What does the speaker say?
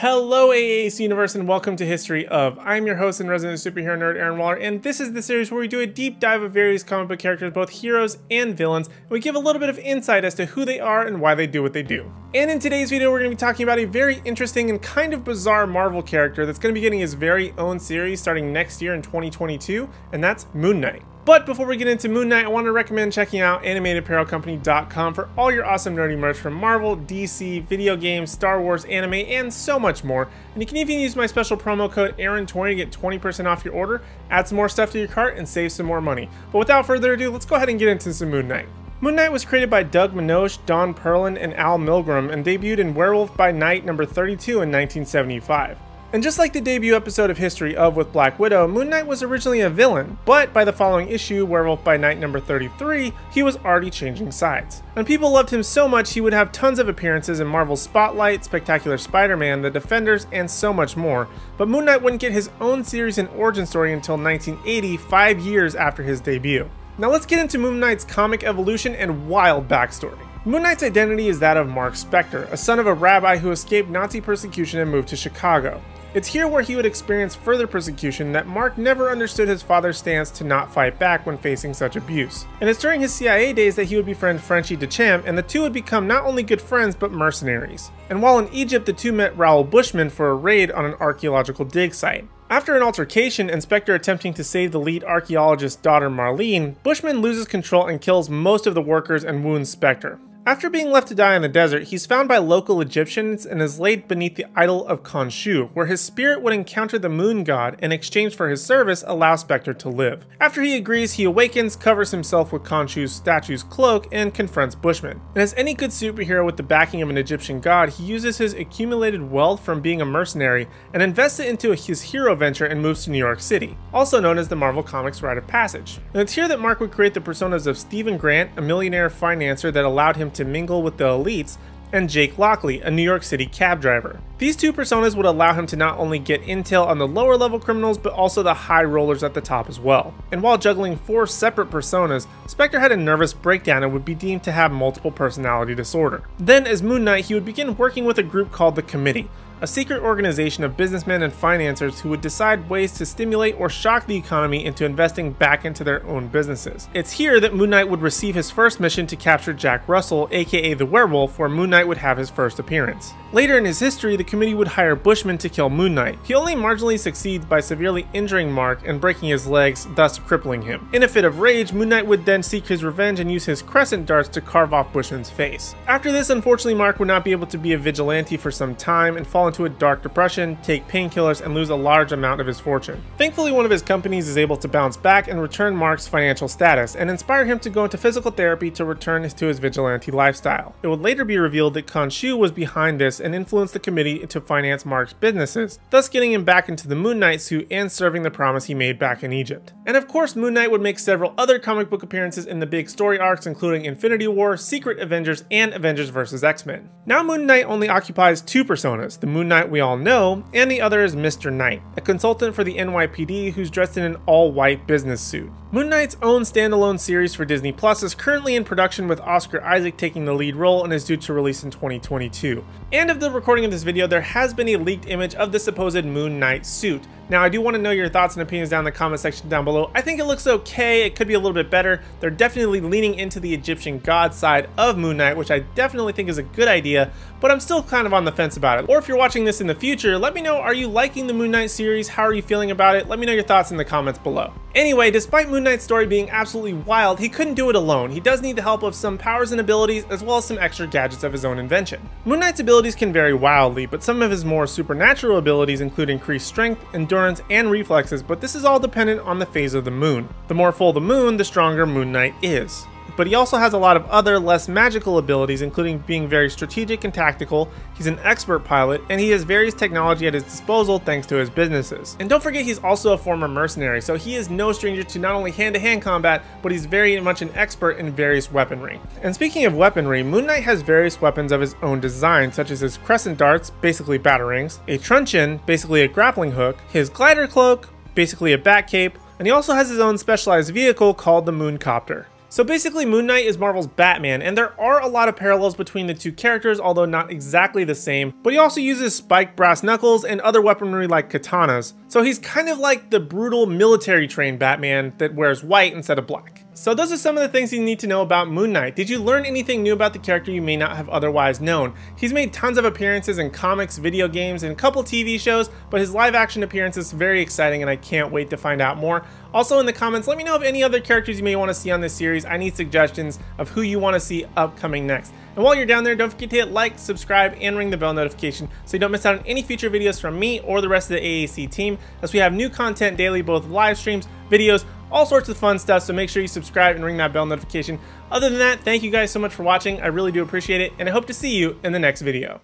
Hello AAC Universe and welcome to History of. I'm your host and resident superhero nerd Aaron Waller and this is the series where we do a deep dive of various comic book characters, both heroes and villains, and we give a little bit of insight as to who they are and why they do what they do. And in today's video we're going to be talking about a very interesting and kind of bizarre Marvel character that's going to be getting his very own series starting next year in 2022, and that's Moon Knight. But before we get into Moon Knight, I want to recommend checking out animatedapparelcompany.com for all your awesome nerdy merch from Marvel, DC, video games, Star Wars, anime, and so much more. And you can even use my special promo code AARON20 to get 20% off your order, add some more stuff to your cart, and save some more money. But without further ado, let's go ahead and get into some Moon Knight. Moon Knight was created by Doug Moench, Don Perlin, and Al Milgrom, and debuted in Werewolf by Night number 32 in 1975. And just like the debut episode of History of with Black Widow, Moon Knight was originally a villain, but by the following issue, Werewolf by Night number 33, he was already changing sides. And people loved him so much he would have tons of appearances in Marvel's Spotlight, Spectacular Spider-Man, The Defenders, and so much more, but Moon Knight wouldn't get his own series and origin story until 1980, five years after his debut. Now let's get into Moon Knight's comic evolution and wild backstory. Moon Knight's identity is that of Mark Spector, a son of a rabbi who escaped Nazi persecution and moved to Chicago. It's here where he would experience further persecution that Mark never understood his father's stance to not fight back when facing such abuse. And it's during his CIA days that he would befriend Frenchie Duchamp, and the two would become not only good friends but mercenaries. And while in Egypt, the two met Raoul Bushman for a raid on an archaeological dig site. After an altercation and Spector attempting to save the lead archaeologist's daughter Marlene, Bushman loses control and kills most of the workers and wounds Spector. After being left to die in the desert, he's found by local Egyptians and is laid beneath the idol of Khonshu, where his spirit would encounter the moon god and in exchange for his service allow Spector to live. After he agrees, he awakens, covers himself with Khonshu's statue's cloak, and confronts Bushman. And as any good superhero with the backing of an Egyptian god, he uses his accumulated wealth from being a mercenary and invests it into his hero venture and moves to New York City, also known as the Marvel Comics Rite of Passage. And it's here that Mark would create the personas of Steven Grant, a millionaire financier that allowed him to mingle with the elites, and Jake Lockley, a New York City cab driver. These two personas would allow him to not only get intel on the lower level criminals, but also the high rollers at the top as well. And while juggling four separate personas, Spector had a nervous breakdown and would be deemed to have multiple personality disorder. Then, as Moon Knight, he would begin working with a group called the Committee, a secret organization of businessmen and financiers who would decide ways to stimulate or shock the economy into investing back into their own businesses. It's here that Moon Knight would receive his first mission to capture Jack Russell, aka the Werewolf, where Moon Knight would have his first appearance. Later in his history, the committee would hire Bushman to kill Moon Knight. He only marginally succeeds by severely injuring Mark and breaking his legs, thus crippling him. In a fit of rage, Moon Knight would then seek his revenge and use his crescent darts to carve off Bushman's face. After this, unfortunately, Mark would not be able to be a vigilante for some time and fall into a dark depression, take painkillers, and lose a large amount of his fortune. Thankfully, one of his companies is able to bounce back and return Mark's financial status, and inspire him to go into physical therapy to return to his vigilante lifestyle. It would later be revealed that Khonshu was behind this and influenced the committee to finance Mark's businesses, thus getting him back into the Moon Knight suit and serving the promise he made back in Egypt. And of course, Moon Knight would make several other comic book appearances in the big story arcs, including Infinity War, Secret Avengers, and Avengers vs. X-Men. Now Moon Knight only occupies two personas, the Moon Knight we all know, and the other is Mr. Knight, a consultant for the NYPD who's dressed in an all-white business suit. Moon Knight's own standalone series for Disney Plus is currently in production with Oscar Isaac taking the lead role and is due to release in 2022. And of the recording of this video, there has been a leaked image of the supposed Moon Knight suit. Now, I do want to know your thoughts and opinions down in the comment section down below. I think it looks okay. It could be a little bit better. They're definitely leaning into the Egyptian god side of Moon Knight, which I definitely think is a good idea, but I'm still kind of on the fence about it. Or if you're watching this in the future, let me know, are you liking the Moon Knight series? How are you feeling about it? Let me know your thoughts in the comments below. Anyway, despite Moon Knight's story being absolutely wild, he couldn't do it alone. He does need the help of some powers and abilities, as well as some extra gadgets of his own invention. Moon Knight's abilities can vary wildly, but some of his more supernatural abilities include increased strength, endurance, and reflexes, but this is all dependent on the phase of the moon. The more full the moon, the stronger Moon Knight is but he also has a lot of other less magical abilities, including being very strategic and tactical. He's an expert pilot, and he has various technology at his disposal thanks to his businesses. And don't forget, he's also a former mercenary, so he is no stranger to not only hand to hand combat, but he's very much an expert in various weaponry. And speaking of weaponry, Moon Knight has various weapons of his own design, such as his crescent darts, basically batarangs, a truncheon, basically a grappling hook, his glider cloak, basically a bat cape, and he also has his own specialized vehicle called the Mooncopter. So basically Moon Knight is Marvel's Batman, and there are a lot of parallels between the two characters, although not exactly the same, but he also uses spiked brass knuckles and other weaponry like katanas. So he's kind of like the brutal military trained Batman that wears white instead of black. So those are some of the things you need to know about Moon Knight. Did you learn anything new about the character you may not have otherwise known? He's made tons of appearances in comics, video games, and a couple TV shows, but his live action appearance is very exciting and I can't wait to find out more. Also in the comments, let me know of any other characters you may want to see on this series. I need suggestions of who you want to see upcoming next. And while you're down there, don't forget to hit like, subscribe, and ring the bell notification so you don't miss out on any future videos from me or the rest of the AAC team, as we have new content daily, both live streams, videos, all sorts of fun stuff, so make sure you subscribe and ring that bell notification. Other than that, thank you guys so much for watching. I really do appreciate it, and I hope to see you in the next video.